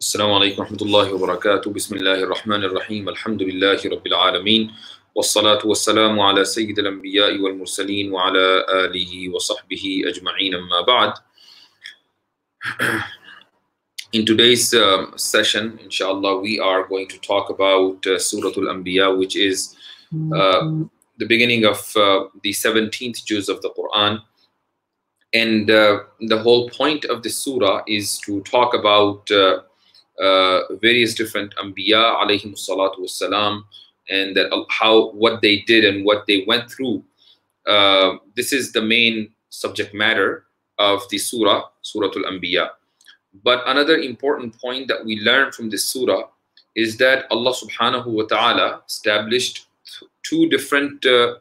السلام عليكم ورحمة الله وبركاته بسم الله الرحمن الرحيم الحمد لله رب العالمين والصلاة والسلام على سيد الأنبياء والمرسلين وعلى آله وصحبه أجمعين أما بعد In today's um, session, inshallah, we are going to talk about uh, Surah Al-Anbiya, which is uh, the beginning of uh, the 17th juz of the Quran. And uh, the whole point of the surah is to talk about uh, uh, various different Anbiya, alayhim salatu wassalam, and that how what they did and what they went through. Uh, this is the main subject matter of the surah, Surah Al-Anbiya. But another important point that we learn from this surah is that Allah subhanahu wa ta'ala established two different uh,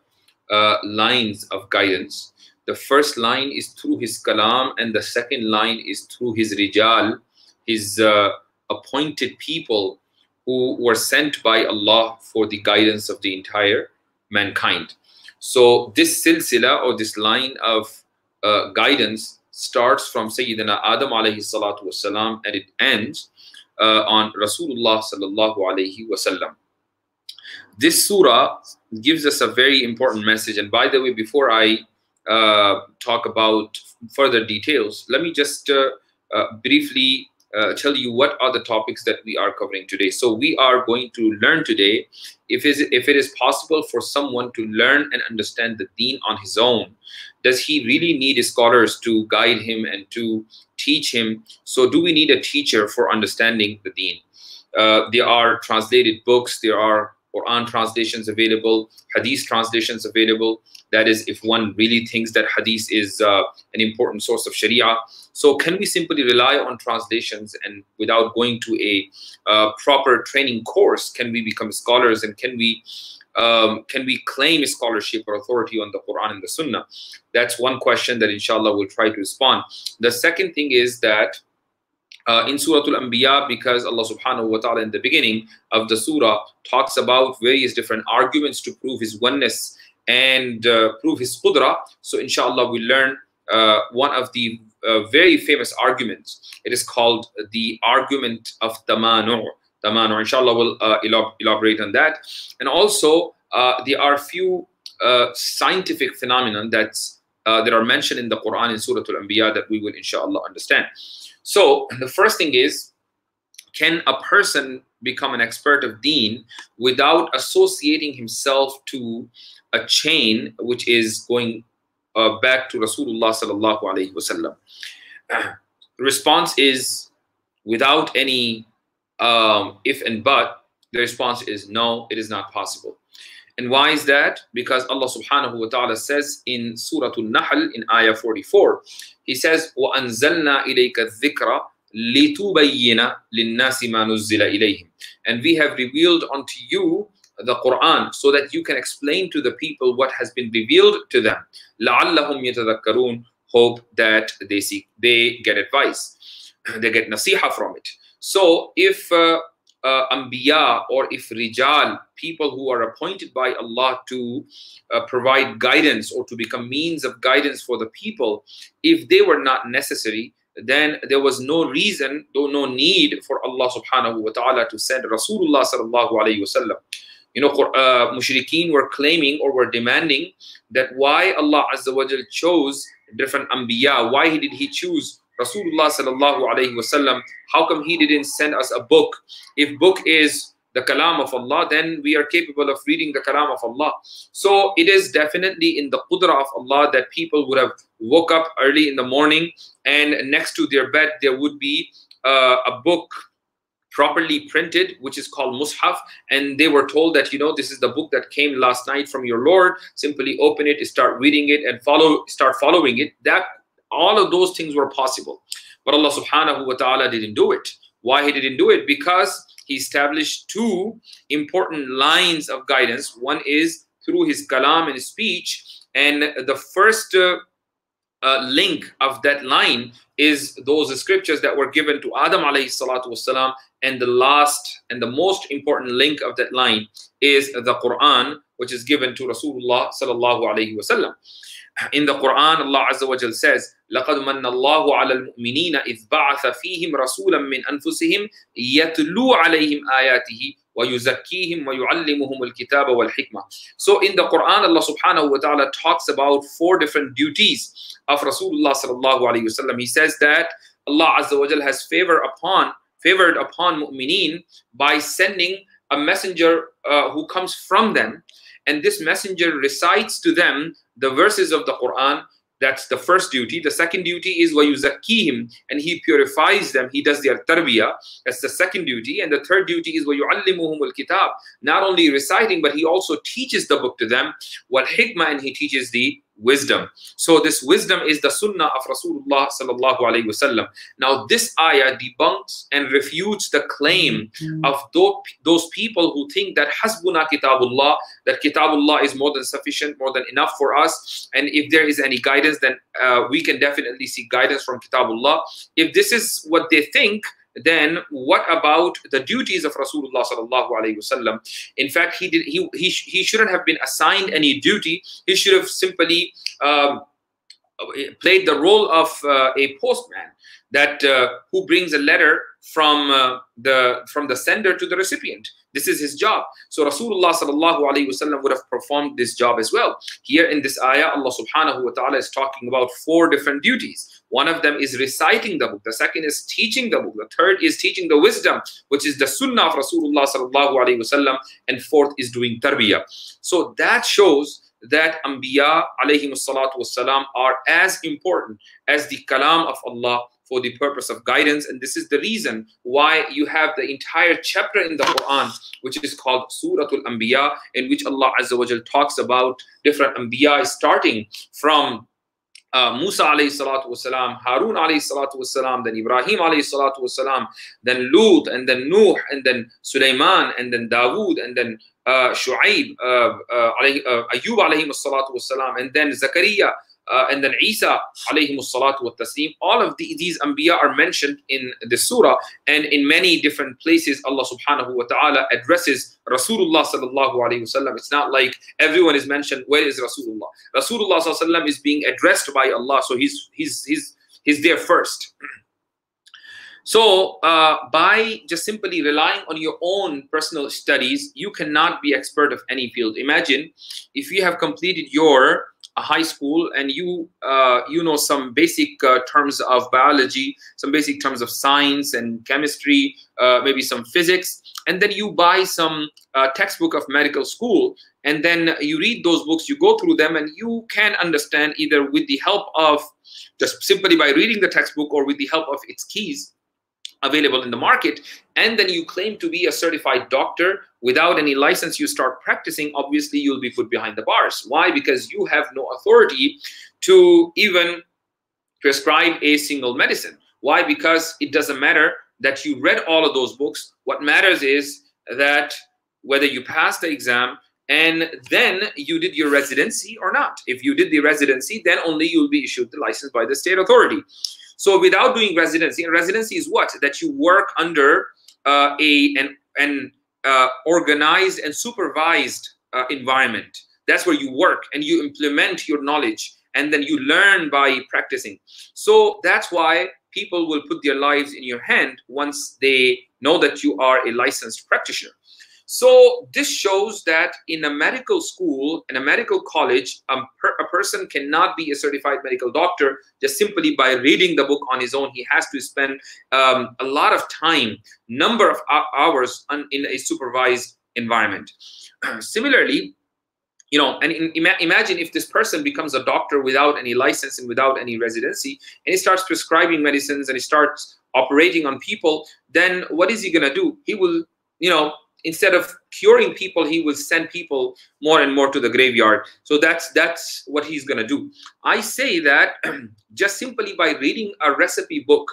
uh, lines of guidance. The first line is through his kalam, and the second line is through his rijal, his uh, appointed people who were sent by Allah for the guidance of the entire mankind. So this silsila or this line of uh, guidance starts from Sayyidina Adam alayhi salatu wasalam and it ends uh, on Rasulullah sallallahu alayhi wasallam. This surah gives us a very important message. And by the way, before I uh, talk about further details, let me just uh, uh, briefly uh, tell you what are the topics that we are covering today. So we are going to learn today if, is, if it is possible for someone to learn and understand the deen on his own. Does he really need scholars to guide him and to teach him? So do we need a teacher for understanding the deen? Uh, there are translated books, there are Quran translations available, Hadith translations available. That is, if one really thinks that Hadith is uh, an important source of Sharia. So, can we simply rely on translations and without going to a uh, proper training course, can we become scholars and can we um, can we claim scholarship or authority on the Quran and the Sunnah? That's one question that, inshallah, we'll try to respond. The second thing is that uh, in Surah Al-Anbiya because Allah subhanahu wa ta'ala in the beginning of the surah talks about various different arguments to prove his oneness and uh, prove his qudra. So inshallah we learn uh, one of the uh, very famous arguments. It is called the argument of tamanu. Tamanu. Inshallah we'll uh, elaborate on that. And also uh, there are a few scientific phenomena that's, that are mentioned in the Quran in Surah Al-Anbiya that we will inshallah understand. So the first thing is, can a person become an expert of deen without associating himself to a chain which is going uh, back to Rasulullah sallallahu alaihi wasallam? Response is without any um, if and but. The response is no, it is not possible. And why is that? Because Allah subhanahu wa ta'ala says in Surah Al-Nahl in Ayah 44, He says, وَأَنزَلْنَا إِلَيْكَ الذِّكْرَ لِتُبَيِّنَ لِلنَّاسِ مَا نُزِّلَ إِلَيْهِمْ And we have revealed unto you the Quran so that you can explain to the people what has been revealed to them. لَعَلَّهُمْ يَتَذَكَّرُونَ Hope that they seek, they get advice, they get nasiha from it. So if uh, uh, Anbiya or if Rijal, people who are appointed by Allah to uh, provide guidance or to become means of guidance for the people, if they were not necessary, then there was no reason, though no need for Allah subhanahu wa ta'ala to send Rasulullah sallallahu alayhi wasallam. You know, uh, mushrikeen were claiming or were demanding that why Allah azza wa chose different Anbiya, why did he choose Rasulullah sallallahu alayhi wasallam, how come he didn't send us a book? If book is the kalam of Allah, then we are capable of reading the kalam of Allah. So it is definitely in the qudra of Allah that people would have woke up early in the morning and next to their bed there would be uh, a book properly printed which is called mushaf and they were told that you know this is the book that came last night from your lord simply open it start reading it and follow start following it that all of those things were possible. But Allah subhanahu wa ta'ala didn't do it. Why he didn't do it? Because he established two important lines of guidance. One is through his kalam and speech. And the first uh, uh, link of that line is those scriptures that were given to Adam alayhi salatu wasalam. And the last and the most important link of that line is the Quran, which is given to Rasulullah sallallahu alayhi wasallam In the Quran, Allah Azza wa Jal says, لقد من الله على المؤمنين إذ بعث فيهم رسولا من أنفسهم يتلو عليهم آياته وَيُزَكِّيهِمْ وَيُعَلِّمُهُمُ الْكِتَابَ وَالْحِكْمَةِ So in the Quran, Allah subhanahu wa ta'ala talks about four different duties of Rasulullah sallallahu alayhi wasallam. He says that Allah azza wa has favor upon, favored upon mu'mineen by sending a messenger uh, who comes from them. And this messenger recites to them the verses of the Quran that's the first duty. The second duty is وَيُزَكِّيهِمْ and he purifies them. He does their tarbiyah. That's the second duty. And the third duty is وَيُعَلِّمُهُمُ الْكِتَابِ Not only reciting, but he also teaches the book to them. hikmah and he teaches the wisdom. So this wisdom is the sunnah of Rasulullah sallallahu alaihi wasallam. Now this ayah debunks and refutes the claim mm-hmm. of those, those people who think that hasbuna kitabullah, that kitabullah is more than sufficient, more than enough for us. And if there is any guidance, then uh, we can definitely seek guidance from kitabullah. If this is what they think, then what about the duties of Rasulullah sallallahu alaihi wasallam? In fact, he did he, he he shouldn't have been assigned any duty. He should have simply um, played the role of uh, a postman that uh, who brings a letter from uh, the from the sender to the recipient. This is his job. So Rasulullah sallallahu alaihi wasallam would have performed this job as well. Here in this ayah, Allah subhanahu wa ta'ala is talking about four different duties. One of them is reciting the book. The second is teaching the book. The third is teaching the wisdom, which is the sunnah of Rasulullah sallallahu alaihi wasallam. And fourth is doing tarbiyah. So that shows that Anbiya alayhi salatu wasalam are as important as the kalam of Allah for the purpose of guidance. And this is the reason why you have the entire chapter in the Quran, which is called Suratul Anbiya, in which Allah Azza wa talks about different Anbiya, starting from uh, Musa alayhi salatu wasalam, Harun alayhi salatu wasalam, then Ibrahim alayhi salatu wasalam, then Lut, and then Nuh, and then Sulaiman, and then Dawood, and then uh, Shu'aib, uh, uh, uh, Ayub alayhi salatu wasalam, and then Zakaria, uh, and then Isa alayhi salatu wa taslim. All of the, these anbiya are mentioned in the surah and in many different places Allah subhanahu wa ta'ala addresses Rasulullah sallallahu alayhi wasallam. It's not like everyone is mentioned, where is Rasulullah? Rasulullah sallallahu is being addressed by Allah, so he's, he's, he's, he's there first. So uh, by just simply relying on your own personal studies, you cannot be expert of any field. Imagine if you have completed your a high school and you uh, you know some basic uh, terms of biology some basic terms of science and chemistry uh, maybe some physics and then you buy some uh, textbook of medical school and then you read those books you go through them and you can understand either with the help of just simply by reading the textbook or with the help of its keys available in the market and then you claim to be a certified doctor. Without any license you start practicing. Obviously you'll be put behind the bars. Why? Because you have no authority to even prescribe a single medicine. Why? Because it doesn't matter that you read all of those books. What matters is that whether you pass the exam and then you did your residency or not. If you did the residency then only you'll be issued the license by the state authority. So without doing residency, and residency is what? That you work under uh, a an, an uh, organized and supervised uh, environment. That's where you work and you implement your knowledge and then you learn by practicing. So that's why people will put their lives in your hand once they know that you are a licensed practitioner. So this shows that in a medical school, in a medical college, um, per, a person cannot be a certified medical doctor just simply by reading the book on his own. He has to spend um, a lot of time, number of hours in a supervised environment. Similarly, you know, and in, ima imagine if this person becomes a doctor without any license and without any residency, and he starts prescribing medicines and he starts operating on people, then what is he going to do? He will, you know, instead of curing people he will send people more and more to the graveyard. So that's that's what he's going to do. I say that just simply by reading a recipe book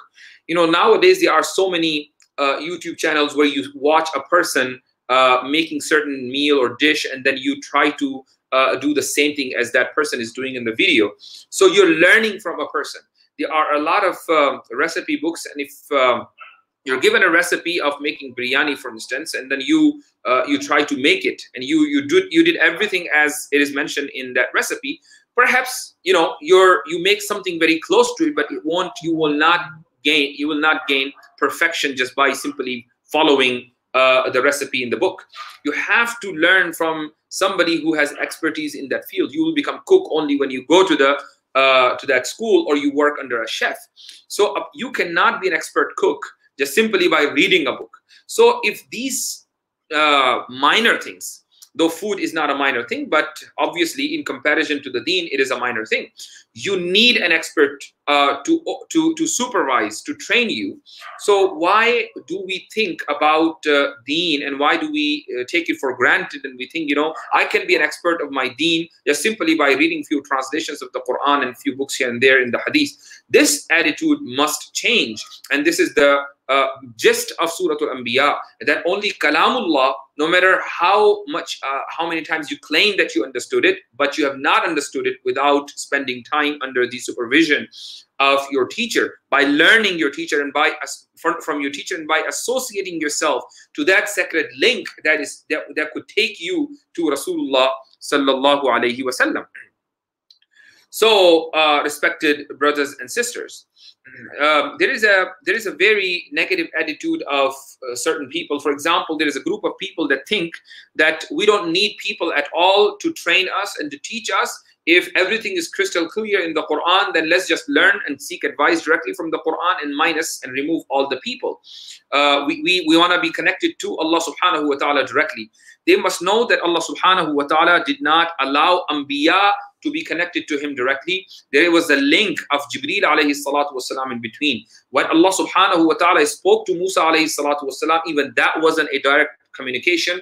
you know nowadays there are so many uh, youtube channels where you watch a person uh, making certain meal or dish and then you try to uh, do the same thing as that person is doing in the video. So you're learning from a person. There are a lot of um, recipe books and if um, you're given a recipe of making biryani for instance and then you uh, you try to make it and you you did you did everything as it is mentioned in that recipe. Perhaps you know you're you make something very close to it but it won't you will not gain you will not gain perfection just by simply following uh, the recipe in the book. You have to learn from somebody who has expertise in that field. You will become cook only when you go to the uh, to that school or you work under a chef. So uh, you cannot be an expert cook just simply by reading a book so if these uh, minor things though food is not a minor thing, but obviously in comparison to the deen, it is a minor thing. You need an expert uh, to, to, to supervise, to train you. So why do we think about uh, deen and why do we uh, take it for granted and we think, you know, I can be an expert of my deen just simply by reading few translations of the Quran and few books here and there in the hadith. This attitude must change. And this is the uh, gist of Surah Al-Anbiya, that only Kalamullah, no matter how much, uh, how many times you claim that you understood it, but you have not understood it without spending time under the supervision of your teacher, by learning your teacher and by from your teacher and by associating yourself to that sacred link that is that, that could take you to Rasulullah sallallahu alaihi wasallam. So, uh, respected brothers and sisters, um, there is a there is a very negative attitude of uh, certain people. For example, there is a group of people that think that we don't need people at all to train us and to teach us. If everything is crystal clear in the Quran, then let's just learn and seek advice directly from the Quran and minus and remove all the people. Uh, we we, we want to be connected to Allah subhanahu wa ta'ala directly. They must know that Allah subhanahu wa ta'ala did not allow Anbiya to be connected to him directly. There was a link of Jibreel alayhi salatu wasalam in between. When Allah subhanahu wa ta'ala spoke to Musa alayhi salatu wasalam, even that wasn't a direct communication.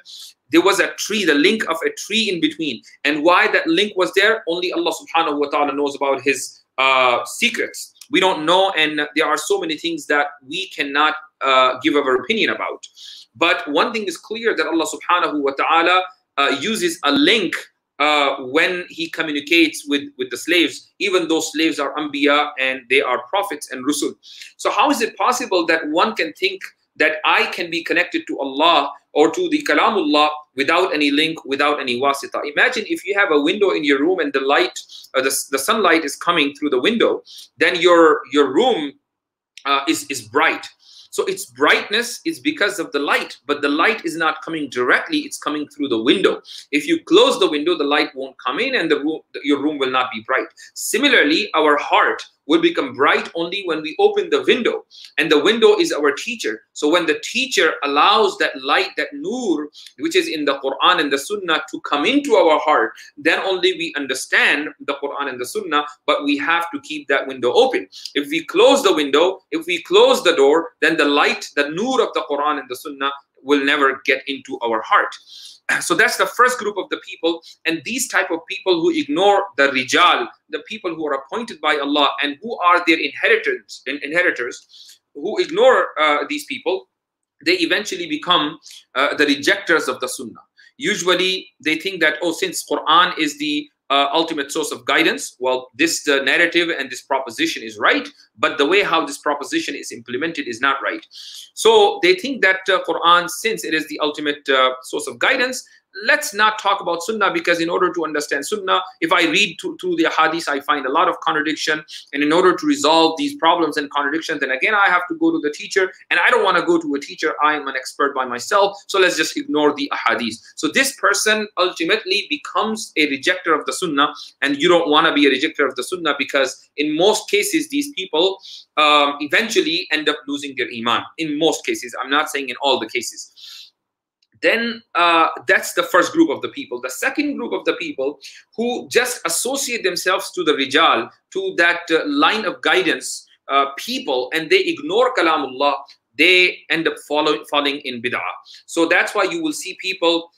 There was a tree, the link of a tree in between. And why that link was there, only Allah subhanahu wa ta'ala knows about his uh, secrets. We don't know, and there are so many things that we cannot uh, give our opinion about. But one thing is clear that Allah subhanahu wa ta'ala uh, uses a link uh, when he communicates with, with the slaves, even though slaves are Anbiya and they are prophets and Rusul. So how is it possible that one can think that I can be connected to Allah or to the Kalamullah without any link, without any wasita. Imagine if you have a window in your room and the light, uh, the, the sunlight is coming through the window, then your, your room uh, is, is bright. So its brightness is because of the light, but the light is not coming directly, it's coming through the window. If you close the window, the light won't come in and the room, your room will not be bright. Similarly, our heart will become bright only when we open the window. And the window is our teacher. So when the teacher allows that light, that nur, which is in the Quran and the Sunnah to come into our heart, then only we understand the Quran and the Sunnah, but we have to keep that window open. If we close the window, if we close the door, then the light, the nur of the Quran and the Sunnah will never get into our heart. so that's the first group of the people and these type of people who ignore the rijal the people who are appointed by allah and who are their inheritors inheritors who ignore uh, these people they eventually become uh, the rejectors of the sunnah usually they think that oh since quran is the uh, ultimate source of guidance. Well, this uh, narrative and this proposition is right, but the way how this proposition is implemented is not right. So they think that uh, Quran, since it is the ultimate uh, source of guidance, let's not talk about sunnah because in order to understand sunnah if i read to, through the hadith i find a lot of contradiction. And in order to resolve these problems and contradictions then again i have to go to the teacher. And i don't want to go to a teacher. I am an expert by myself. So let's just ignore the hadith so this person ultimately becomes a rejecter of the sunnah. And you don't want to be a rejecter of the sunnah because in most cases these people um, eventually end up losing their iman. In most cases. I'm not saying in all the cases then uh, that's the first group of the people. The second group of the people who just associate themselves to the rijal, to that uh, line of guidance uh, people, and they ignore kalamullah, they end up following, falling in bid'ah. So that's why you will see people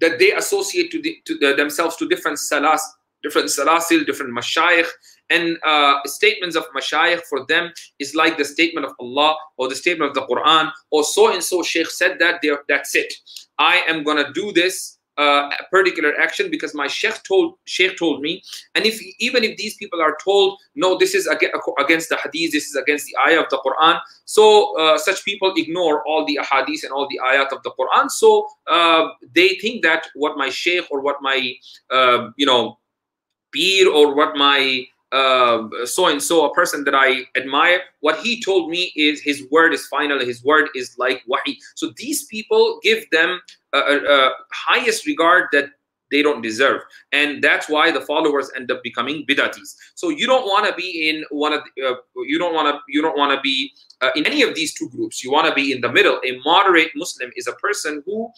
that they associate to, the, to the, themselves to different salas, different salasil, different mashayikh, and uh, statements of mashayikh for them is like the statement of Allah or the statement of the Quran or so and so sheikh said that that's it. I am gonna do this uh, particular action because my sheikh told sheikh told me and if even if these people are told no this is against the hadith this is against the ayah of the quran so uh, such people ignore all the hadith and all the ayat of the quran so uh, they think that what my sheikh or what my uh, you know peer or what my uh, so and so a person that I admire, what he told me is his word is final, his word is like wahi. So these people give them a, highest regard that they don't deserve. And that's why the followers end up becoming bidatis. So you don't want to be in one of the, uh, you don't want to you don't want to be uh, in any of these two groups. You want to be in the middle. A moderate muslim is a person who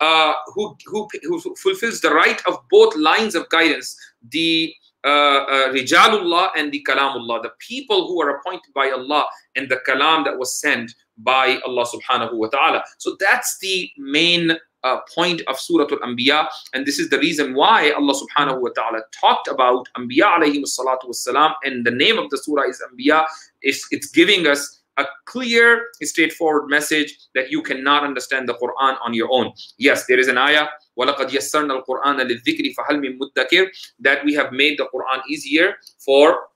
uh, who, who who fulfills the right of both lines of guidance the uh, uh, Rijalullah and the Kalamullah, the people who are appointed by Allah and the Kalam that was sent by Allah subhanahu wa ta'ala. So that's the main uh, point of Surah Al-Anbiya and this is the reason why Allah subhanahu wa ta'ala talked about Anbiya alayhi salatu wasalam and the name of the surah is Anbiya. It's, it's giving us a clear, straightforward message that you cannot understand the Quran on your own. Yes, there is an ayah وَلَقَدْ يَسَّرْنَا الْقُرْآنَ لِلذِّكْرِ فَهَلْ مِن مُدَّكِرٍ that we have made the Quran easier for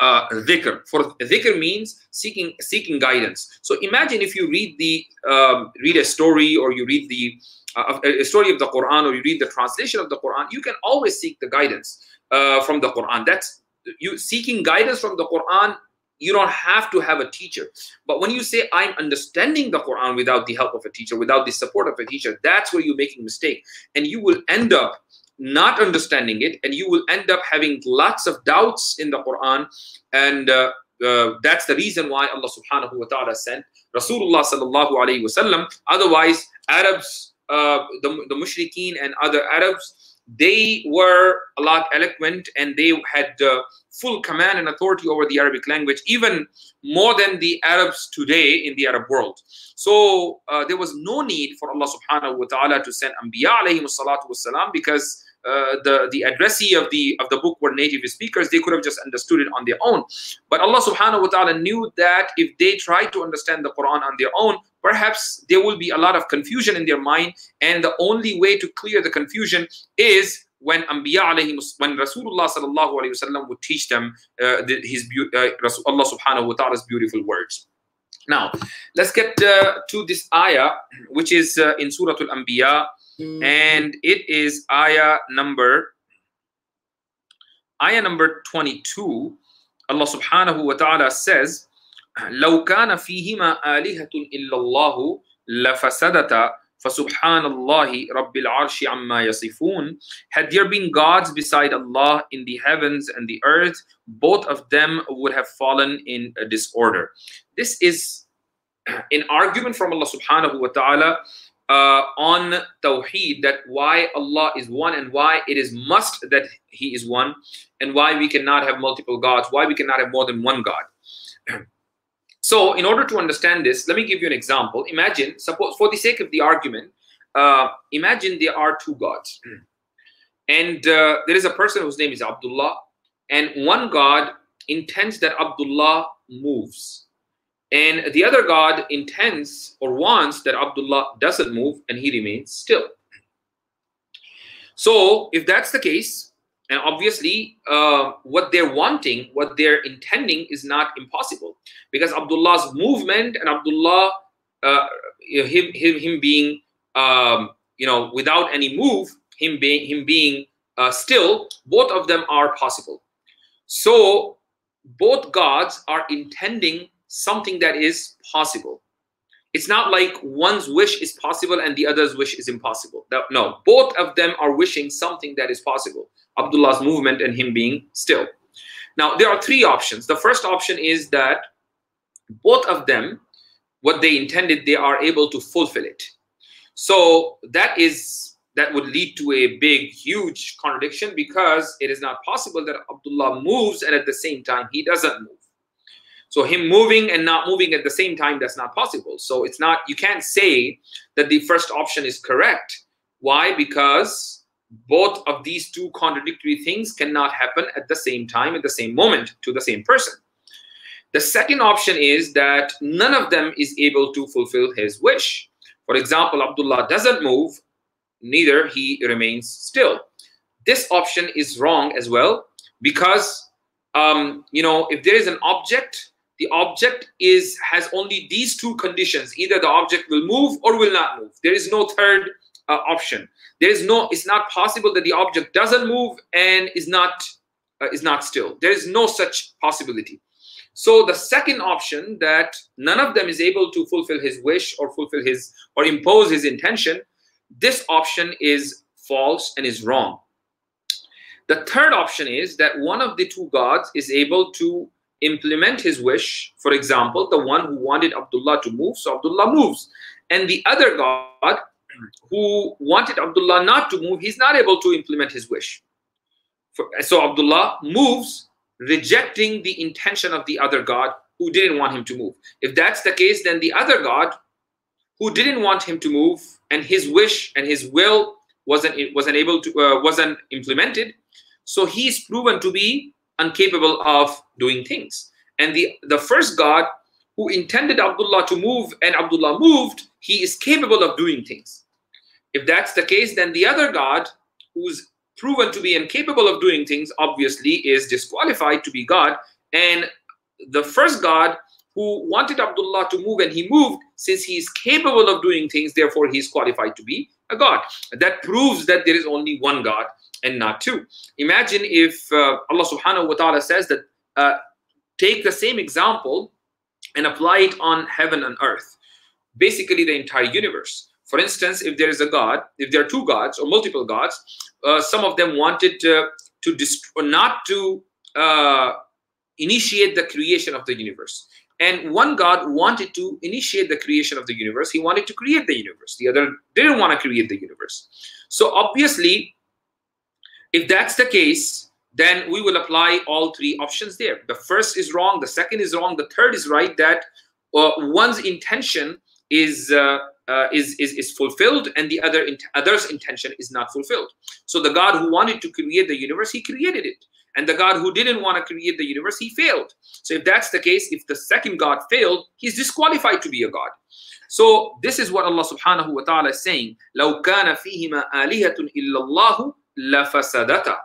uh, dhikr. For dhikr means seeking seeking guidance. So imagine if you read the um, read a story or you read the uh, a story of the Quran or you read the translation of the Quran, you can always seek the guidance uh, from the Quran. That's you seeking guidance from the Quran you don't have to have a teacher. But when you say, I'm understanding the Quran without the help of a teacher, without the support of a teacher, that's where you're making mistake. And you will end up not understanding it, and you will end up having lots of doubts in the Quran. And uh, uh, that's the reason why Allah subhanahu wa ta'ala sent Rasulullah sallallahu alaihi wasallam. Otherwise, Arabs, uh, the, the mushrikeen and other Arabs, they were a lot eloquent and they had uh, full command and authority over the Arabic language, even more than the Arabs today in the Arab world. So uh, there was no need for Allah subhanahu wa ta'ala to send Anbiya alayhi salatu because uh, the the addressee of the of the book were native speakers they could have just understood it on their own but allah subhanahu wa ta'ala knew that if they tried to understand the quran on their own perhaps there will be a lot of confusion in their mind and the only way to clear the confusion is when Anbiya alayhi, when Rasulullah sallallahu alayhi wasallam would teach them uh, his uh, Allah subhanahu wa ta'ala's beautiful words. Now, let's get uh, to this ayah, which is uh, in Surah Al-Anbiya and it is ayah number ayah number 22. Allah subhanahu wa ta'ala says, لو كان فيهما آلهة إلا الله لفسدتا فَسُبْحَانَ اللَّهِ رَبِّ الْعَرْشِ عَمَّا يَصِفُونَ Had there been gods beside Allah in the heavens and the earth, both of them would have fallen in disorder. This is an argument from Allah subhanahu wa ta'ala uh, on Tawheed, that why Allah is one and why it is must that He is one, and why we cannot have multiple gods, why we cannot have more than one God. So in order to understand this, let me give you an example. Imagine, suppose for the sake of the argument, uh, imagine there are two gods. And uh, there is a person whose name is Abdullah. And one God intends that Abdullah moves. And the other God intends or wants that Abdullah doesn't move and he remains still. So if that's the case, and obviously, uh, what they're wanting, what they're intending is not impossible because Abdullah's movement and Abdullah, uh, him, him, him being, um, you know, without any move, him being, him being uh, still, both of them are possible. So both gods are intending something that is possible. It's not like one's wish is possible and the other's wish is impossible. No, both of them are wishing something that is possible. Abdullah's movement and him being still. Now, there are three options. The first option is that both of them, what they intended, they are able to fulfill it. So that is that would lead to a big, huge contradiction because it is not possible that Abdullah moves and at the same time he doesn't move. So him moving and not moving at the same time, that's not possible. So it's not, you can't say that the first option is correct. Why? Because both of these two contradictory things cannot happen at the same time, at the same moment, to the same person. The second option is that none of them is able to fulfill his wish. For example, Abdullah doesn't move, neither he remains still. This option is wrong as well because, um, you know, if there is an object the object is has only these two conditions either the object will move or will not move there is no third uh, option there is no it's not possible that the object doesn't move and is not uh, is not still. There is no such possibility. So the second option that none of them is able to fulfill his wish or fulfill his or impose his intention, this option is false and is wrong. The third option is that one of the two gods is able to implement his wish. For example, the one who wanted Abdullah to move, so Abdullah moves. And the other god who wanted Abdullah not to move, he's not able to implement his wish. So Abdullah moves, rejecting the intention of the other God who didn't want him to move. If that's the case, then the other God who didn't want him to move and his wish and his will wasn't wasn't able to uh, wasn't implemented, so he's proven to be incapable of doing things. And the the first God who intended Abdullah to move and Abdullah moved, he is capable of doing things. If that's the case, then the other God who's proven to be incapable of doing things, obviously, is disqualified to be God. And the first God who wanted Abdullah to move and he moved, since he is capable of doing things, therefore he is qualified to be a God. That proves that there is only one God and not two. Imagine if uh, Allah subhanahu wa ta'ala says that uh, take the same example and apply it on heaven and earth, basically the entire universe. For instance, if there is a God, if there are two gods or multiple gods, uh, some of them wanted to, to not to uh, initiate the creation of the universe. And one God wanted to initiate the creation of the universe. He wanted to create the universe. The other didn't want to create the universe. So obviously, if that's the case, then we will apply all three options there. The first is wrong, the second is wrong, the third is right, that uh, one's intention is uh, uh, is, is, is fulfilled and the other in, other's intention is not fulfilled. So the God who wanted to create the universe, he created it. And the God who didn't want to create the universe, he failed. So if that's the case, if the second God failed, he's disqualified to be a God. So this is what Allah subhanahu wa ta'ala is saying. لَوْ كَانَ فِيهِمَا آلِهَةٌ إِلَّا اللَّهُ لَفَسَدَتَ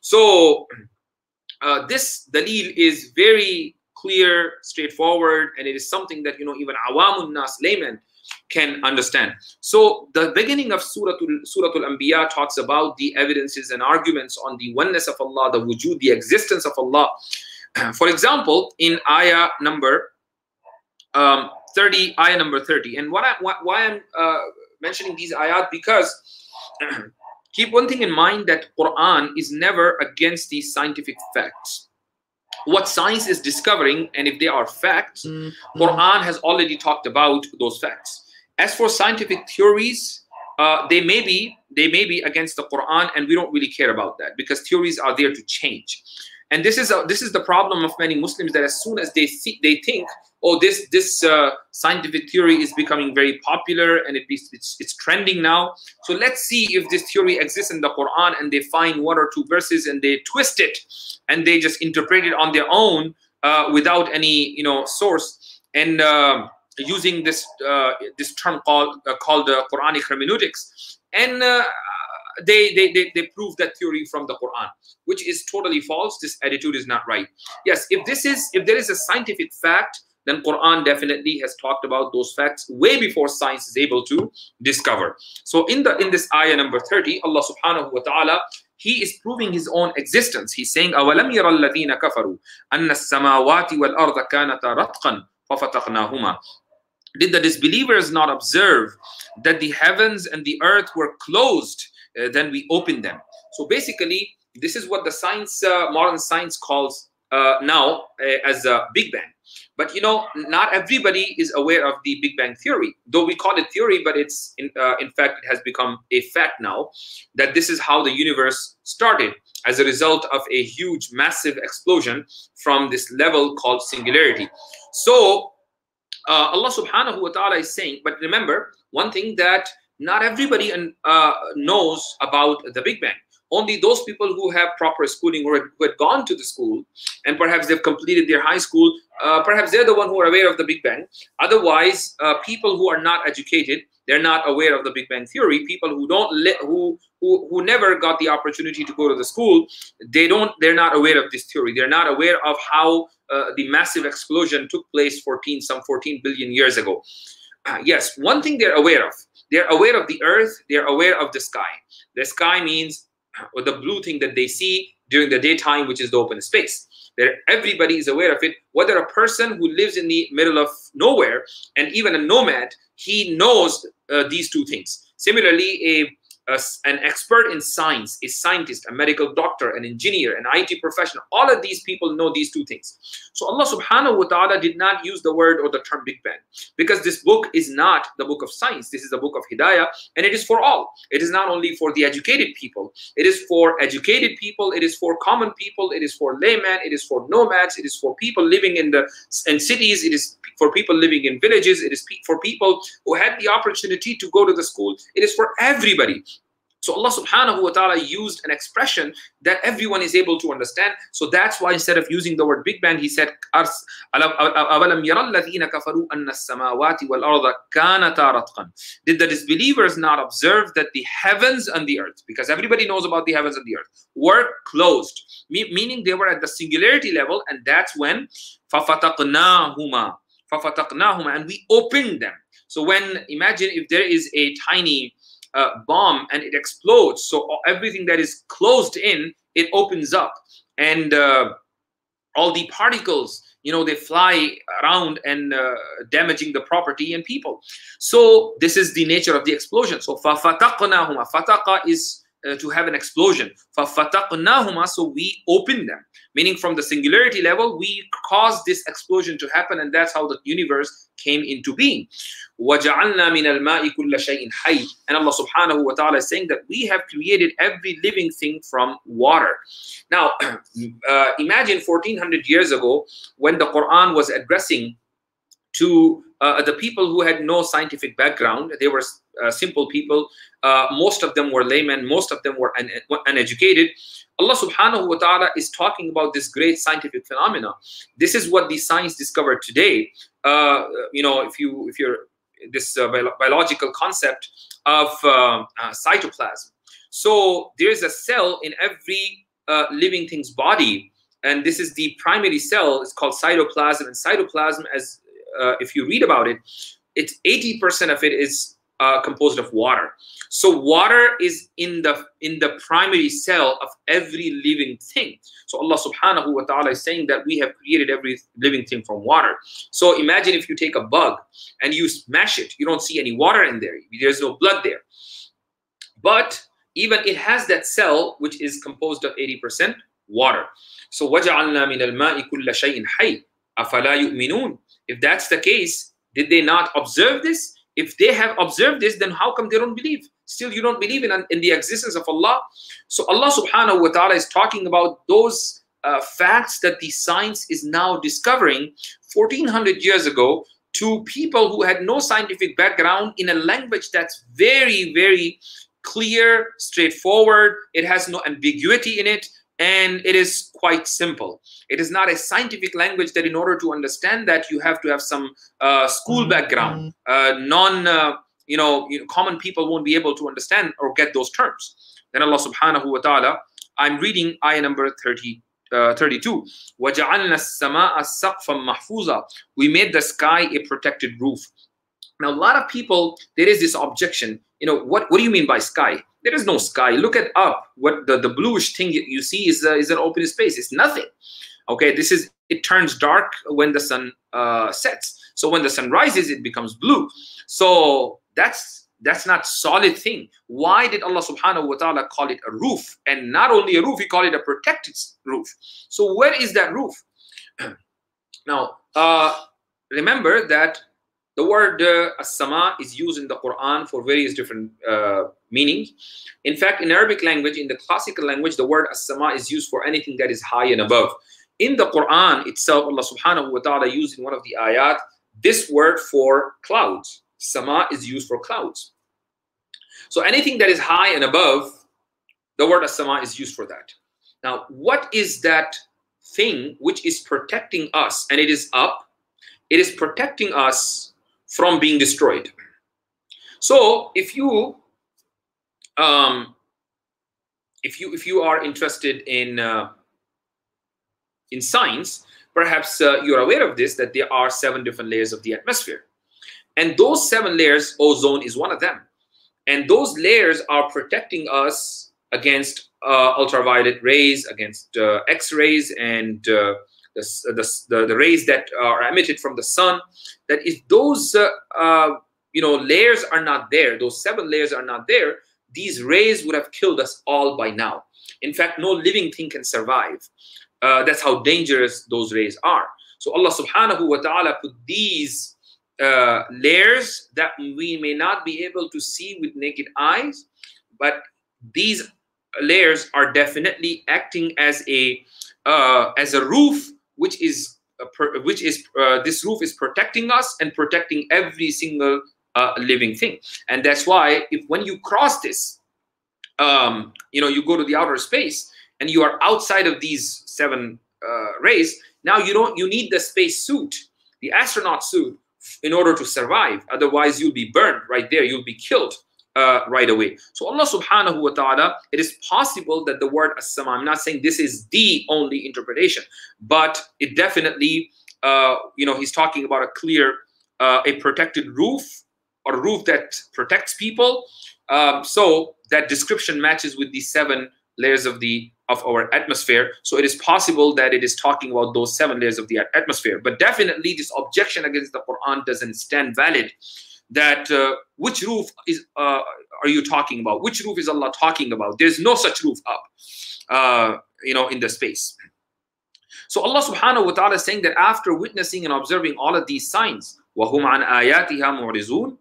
So uh, this dalil is very clear, straightforward, and it is something that, you know, even awamun nas, laymen, can understand. So the beginning of Surah Al-Anbiya talks about the evidences and arguments on the oneness of Allah, the wujud, the existence of Allah. For example, in ayah number um, 30, ayah number 30. And what I, why, why I'm uh, mentioning these ayat because keep one thing in mind that Quran is never against these scientific facts what science is discovering and if they are facts mm -hmm. quran has already talked about those facts as for scientific theories uh, they may be they may be against the quran and we don't really care about that because theories are there to change and this is a, this is the problem of many muslims that as soon as they see they think oh, this this uh, scientific theory is becoming very popular and it, it's, it's trending now. So let's see if this theory exists in the Quran and they find one or two verses and they twist it and they just interpret it on their own uh, without any you know source and uh, using this uh, this term called uh, called uh, Quranic hermeneutics and they, they, they, they prove that theory from the Quran, which is totally false. This attitude is not right. Yes, if this is if there is a scientific fact then Quran definitely has talked about those facts way before science is able to discover. So in the in this ayah number 30, Allah subhanahu wa ta'ala he is proving his own existence. He's saying, أَوَلَمْ يَرَ الَّذِينَ كَفَرُوا أَنَّ السَّمَاوَاتِ وَالْأَرْضَ كَانَتَا رَتْقًا فَفَتَقْنَاهُمَا Did the disbelievers not observe that the heavens and the earth were closed, uh, then we open them. So basically, this is what the science, uh, modern science calls uh, now uh, as a Big Bang. But you know, not everybody is aware of the Big Bang theory. Though we call it theory, but it's in, uh, in fact it has become a fact now that this is how the universe started as a result of a huge, massive explosion from this level called singularity. So uh, Allah Subhanahu wa Taala is saying, but remember one thing that not everybody uh, knows about the Big Bang. Only those people who have proper schooling or who had gone to the school and perhaps they've completed their high school uh, perhaps they're the one who are aware of the big bang. Otherwise uh, people who are not educated they're not aware of the big bang theory. People who don't who, who who never got the opportunity to go to the school they don't they're not aware of this theory. They're not aware of how uh, the massive explosion took place 14 some 14 billion years ago. Yes one thing they're aware of they're aware of the earth they're aware of the sky the sky means or the blue thing that they see during the daytime, which is the open space. There, everybody is aware of it. Whether a person who lives in the middle of nowhere and even a nomad, he knows uh, these two things. Similarly, a a, an expert in science, a scientist, a medical doctor, an engineer, an IT professional. All of these people know these two things. So Allah subhanahu wa ta'ala did not use the word or the term Big Bang because this book is not the book of science. This is the book of Hidayah and it is for all. It is not only for the educated people. It is for educated people. It is for common people. It is for laymen. It is for nomads. It is for people living in the in cities. It is for people living in villages. It is for people who had the opportunity to go to the school. It is for everybody. So Allah subhanahu wa ta'ala used an expression that everyone is able to understand. So that's why instead of using the word Big Bang, he said, Did the disbelievers not observe that the heavens and the earth, because everybody knows about the heavens and the earth, were closed, meaning they were at the singularity level, and that's when فَفَتَقْنَاهُمَا فَفَتَقْنَاهُمَا and we opened them. So when, imagine if there is a tiny uh, bomb and it explodes. So everything that is closed in, it opens up. And uh, all the particles, you know, they fly around and uh, damaging the property and people. So this is the nature of the explosion. So فَفَتَقْنَاهُمَا Fataqa is uh, to have an explosion. فَفَتَقْنَاهُمَا So we open them. Meaning from the singularity level, we caused this explosion to happen and that's how the universe came into being. وَجَعَلْنَا مِنَ الْمَاءِ كُلَّ شَيْءٍ حَيٍّ And Allah subhanahu wa ta'ala is saying that we have created every living thing from water. Now, uh, imagine 1400 years ago when the Quran was addressing to uh, the people who had no scientific background. They were uh, simple people. Uh, most of them were laymen. Most of them were un uneducated. Allah subhanahu wa ta'ala is talking about this great scientific phenomena. This is what the science discovered today. Uh, you know, if you if you're this uh, bio biological concept of uh, cytoplasm. So there's a cell in every living thing's body and this is the primary cell it's called cytoplasm and cytoplasm as uh, if you read about it, it's 80% of it is uh, composed of water. So water is in the in the primary cell of every living thing. So Allah subhanahu wa ta'ala is saying that we have created every living thing from water. So imagine if you take a bug and you smash it, you don't see any water in there. There's no blood there. But even it has that cell which is composed of 80% water. So وَجَعَلْنَا مِنَ الْمَاءِ كُلَّ شَيْءٍ حَيٍّ أَفَلَا يُؤْمِنُونَ if that's the case, did they not observe this? If they have observed this, then how come they don't believe? Still, you don't believe in, in the existence of Allah. So Allah subhanahu wa ta'ala is talking about those uh, facts that the science is now discovering 1400 years ago to people who had no scientific background in a language that's very, very clear, straightforward. It has no ambiguity in it and it is quite simple. It is not a scientific language that in order to understand that you have to have some uh, school mm-hmm. background. Uh, non, uh, you, know, you know, common people won't be able to understand or get those terms. Then Allah subhanahu wa ta'ala, I'm reading ayah number 30, uh, 32. وَجَعَلْنَا السَّمَاءَ سَقْفًا مَحْفُوظًا We made the sky a protected roof. Now, a lot of people, there is this objection, you know, what, what do you mean by sky? There is no sky. Look at up. What the, the bluish thing you see is, uh, is an open space. It's nothing. Okay, this is, it turns dark when the sun uh, sets. So when the sun rises, it becomes blue. So that's that's not solid thing. Why did Allah subhanahu wa ta'ala call it a roof? And not only a roof, he called it a protected roof. So where is that roof? now, uh, remember that the word uh, as-sama is used in the Quran for various different uh, meanings. In fact, in Arabic language, in the classical language, the word as-sama is used for anything that is high and above. In the Quran itself, Allah subhanahu wa ta'ala used in one of the ayat this word for clouds. Sama is used for clouds. So anything that is high and above, the word as-sama is used for that. Now, what is that thing which is protecting us and it is up? It is protecting us from being destroyed. So if you um, if you if you are interested in uh, in science, perhaps uh, you're aware of this that there are seven different layers of the atmosphere, and those seven layers, ozone is one of them, and those layers are protecting us against uh, ultraviolet rays, against uh, X-rays, and uh, the, the, the, rays that are emitted from the sun. That if those uh, uh, you know layers are not there, those seven layers are not there, these rays would have killed us all by now. In fact, no living thing can survive. Uh, that's how dangerous those rays are. So Allah subhanahu wa ta'ala put these uh, layers that we may not be able to see with naked eyes, but these layers are definitely acting as a uh, as a roof, which is per, which is uh, this roof is protecting us and protecting every single uh, living thing. And that's why if when you cross this, um, you know, you go to the outer space and you are outside of these seven uh, rays. Now you don't you need the space suit, the astronaut suit, in order to survive. Otherwise, you'll be burned right there. You'll be killed uh, right away. So Allah subhanahu wa ta'ala, it is possible that the word as-sama, I'm not saying this is the only interpretation, but it definitely, uh, you know, he's talking about a clear, uh, a protected roof or a roof that protects people. Um, so that description matches with the seven layers of the of our atmosphere. So it is possible that it is talking about those seven layers of the atmosphere. But definitely, this objection against the Quran doesn't stand valid. That uh, which roof is uh, are you talking about? Which roof is Allah talking about? There's no such roof up, uh, you know, in the space. So Allah Subhanahu wa Taala is saying that after witnessing and observing all of these signs, وَهُمْ عَنْ آيَاتِهَا مُعْرِضُونَ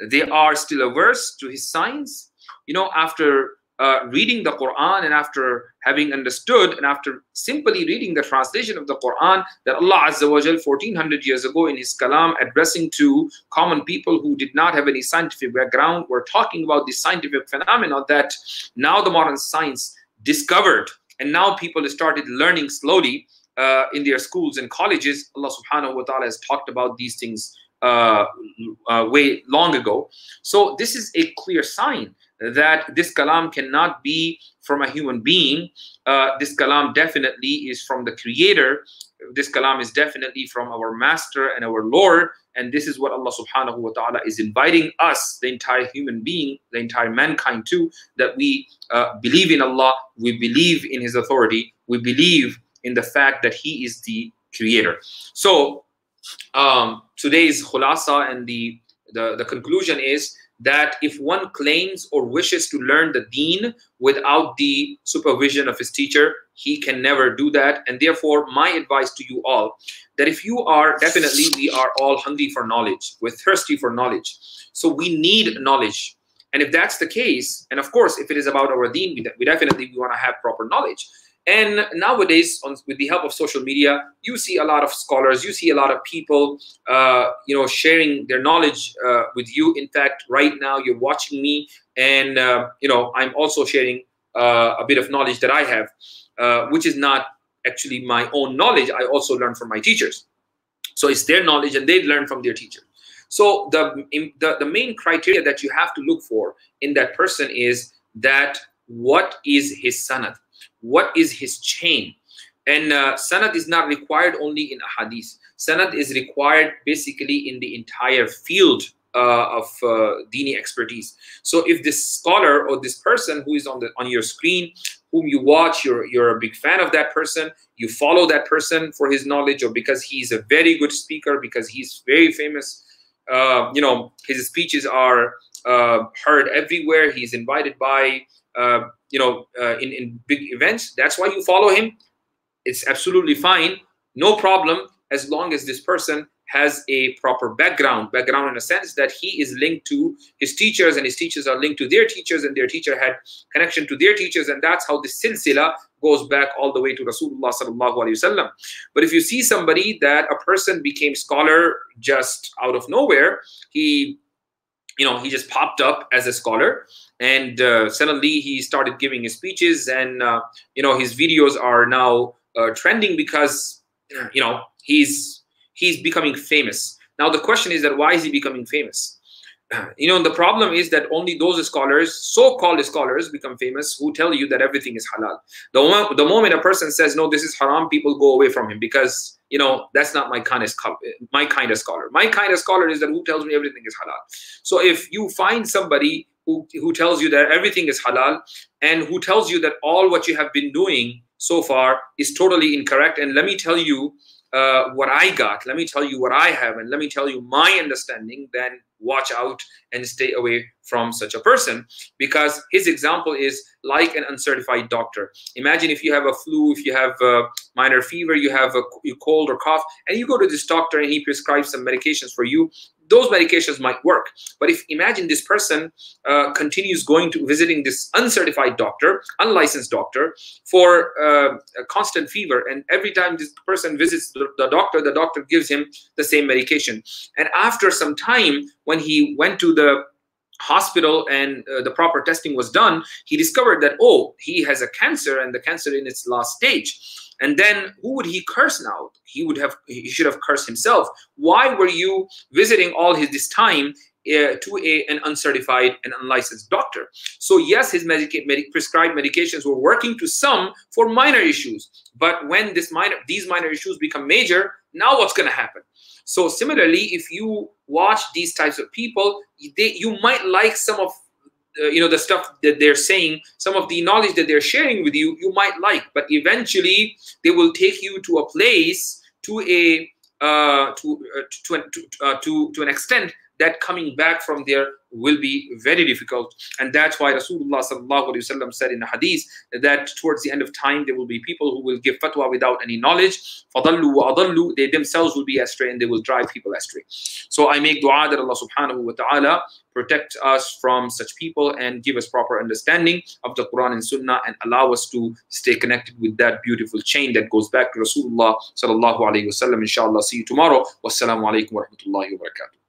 they are still averse to his signs. You know, after uh, reading the Quran and after having understood and after simply reading the translation of the Quran that Allah Azza wa Jal 1400 years ago in his kalam addressing to common people who did not have any scientific background were talking about the scientific phenomena that now the modern science discovered and now people started learning slowly uh, in their schools and colleges Allah subhanahu wa ta'ala has talked about these things uh, uh way long ago so this is a clear sign that this kalam cannot be from a human being. Uh, this kalam definitely is from the creator. This kalam is definitely from our master and our Lord. And this is what Allah subhanahu wa ta'ala is inviting us, the entire human being, the entire mankind too, that we uh, believe in Allah, we believe in His authority, we believe in the fact that He is the creator. So um, today's khulasa and the, the, the conclusion is that if one claims or wishes to learn the deen without the supervision of his teacher, he can never do that. And therefore, my advice to you all that if you are definitely, we are all hungry for knowledge, we're thirsty for knowledge. So we need knowledge. And if that's the case, and of course, if it is about our deen, we, we definitely we want to have proper knowledge. And nowadays, on, with the help of social media, you see a lot of scholars, you see a lot of people, uh, you know, sharing their knowledge uh, with you. In fact, right now you're watching me, and uh, you know, I'm also sharing uh, a bit of knowledge that I have, uh, which is not actually my own knowledge. I also learn from my teachers. So it's their knowledge, and they learn from their teacher. So the, the the main criteria that you have to look for in that person is that what is his sanad what is his chain? And uh, sanad is not required only in hadith sanad is required basically in the entire field uh, of uh, dini expertise. So if this scholar or this person who is on the on your screen whom you watch you're you're a big fan of that person you follow that person for his knowledge or because he's a very good speaker because he's very famous uh, you know his speeches are uh, heard everywhere he's invited by you know, uh, in, in big events. That's why you follow him. It's absolutely fine. No problem as long as this person has a proper background background in a sense that he is linked to his teachers and his teachers are linked to their teachers and their teacher had connection to their teachers and that's how the silsila goes back all the way to rasulullah sallallahu wasallam but if you see somebody that a person became scholar just out of nowhere he you know he just popped up as a scholar and uh, suddenly he started giving his speeches and uh, you know his videos are now uh, trending because you know he's he's becoming famous. Now the question is that why is he becoming famous you know the problem is that only those scholars so-called scholars become famous who tell you that everything is halal the moment, the moment a person says no this is haram people go away from him because you know that's not my kind of scholar my kind of scholar my kind of scholar is that who tells me everything is halal so if you find somebody who, who tells you that everything is halal and who tells you that all what you have been doing so far is totally incorrect. And let me tell you uh, what I got, let me tell you what I have, and let me tell you my understanding, then watch out and stay away from such a person because his example is like an uncertified doctor. Imagine if you have a flu, if you have a minor fever, you have a cold or cough, and you go to this doctor and he prescribes some medications for you those medications might work. But if imagine this person uh, continues going to visiting this uncertified doctor, unlicensed doctor for uh, a constant fever, and every time this person visits the, the, doctor, the doctor gives him the same medication. And after some time, when he went to the hospital and uh, the proper testing was done, he discovered that, oh, he has a cancer and the cancer in its last stage. And then who would he curse now? He would have he should have cursed himself. Why were you visiting all his this time uh, to a, an uncertified and unlicensed doctor. So yes, his medica medic prescribed medications were working to some for minor issues. But when this minor, these minor issues become major, now what's going to happen? So similarly, if you watch these types of people, they, you might like some of you know the stuff that they're saying some of the knowledge that they're sharing with you you might like. But eventually they will take you to a place to a uh, to, uh, to, to, uh, to, to an extent that coming back from there will be very difficult. And that's why Rasulullah wasallam said in the hadith that towards the end of time, there will be people who will give fatwa without any knowledge. They themselves will be astray and they will drive people astray. So I make dua that Allah subhanahu wa ta'ala protect us from such people and give us proper understanding of the Quran and Sunnah and allow us to stay connected with that beautiful chain that goes back to Rasulullah sallallahu alayhi wa sallam. Inshallah, see you tomorrow. Wassalamu alaikum wa rahmatullahi wa barakatuh.